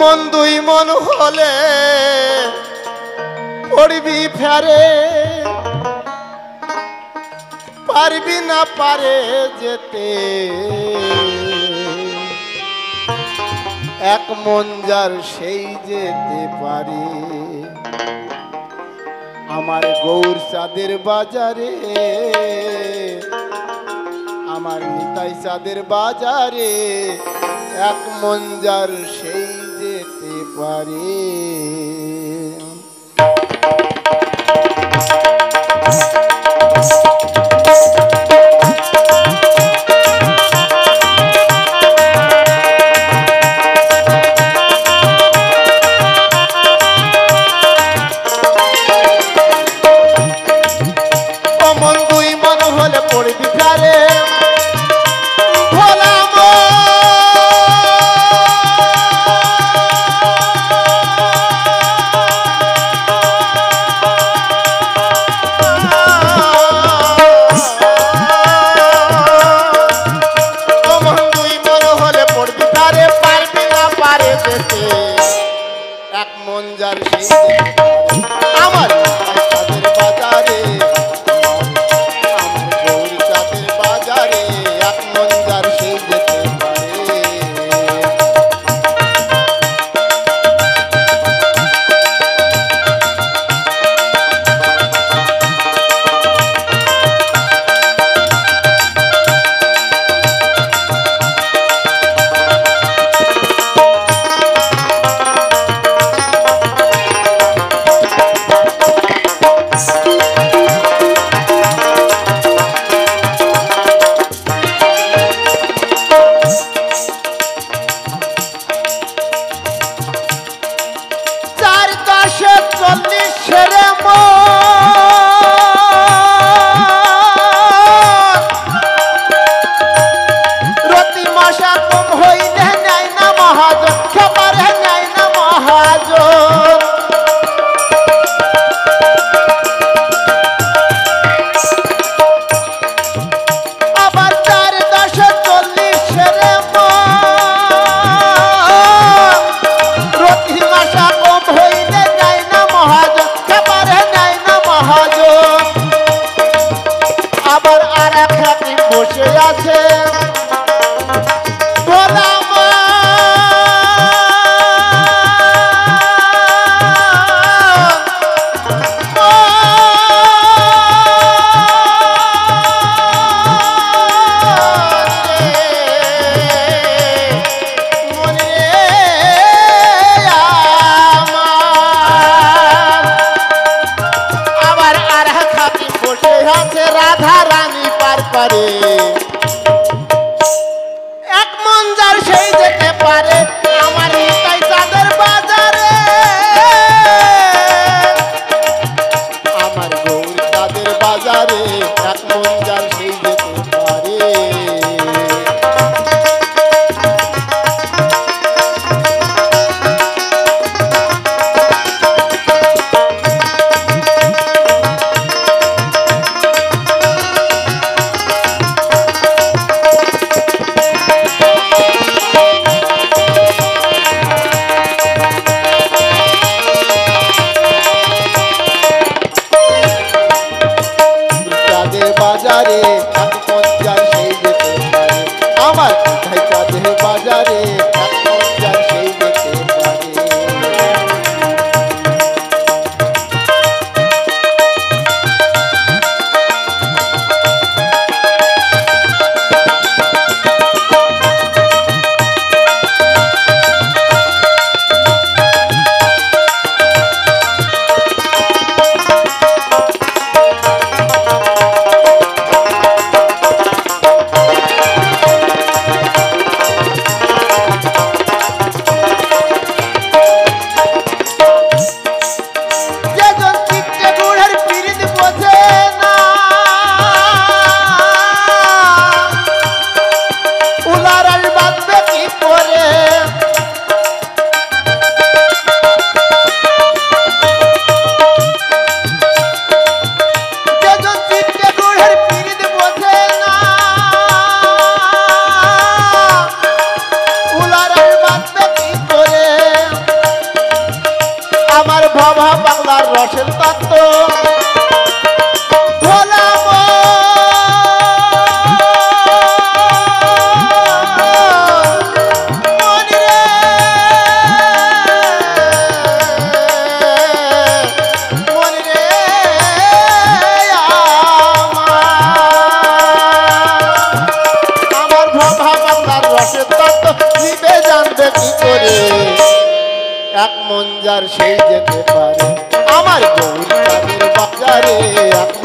মন দুই মন হলে পড়বি ফেরে। পারবি না পারে যেতে। এক মন যার সেই যেতে পারে। আমার গৌর চাঁদের বাজারে, আমার নিতাই চাঁদের বাজারে, এক মন যার সেই যেতে পারে। এক মন যার সেই আমার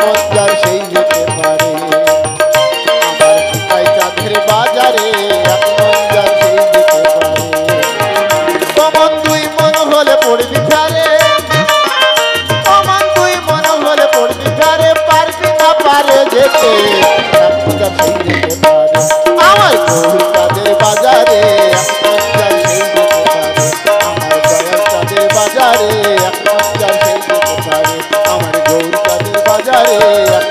আমার রে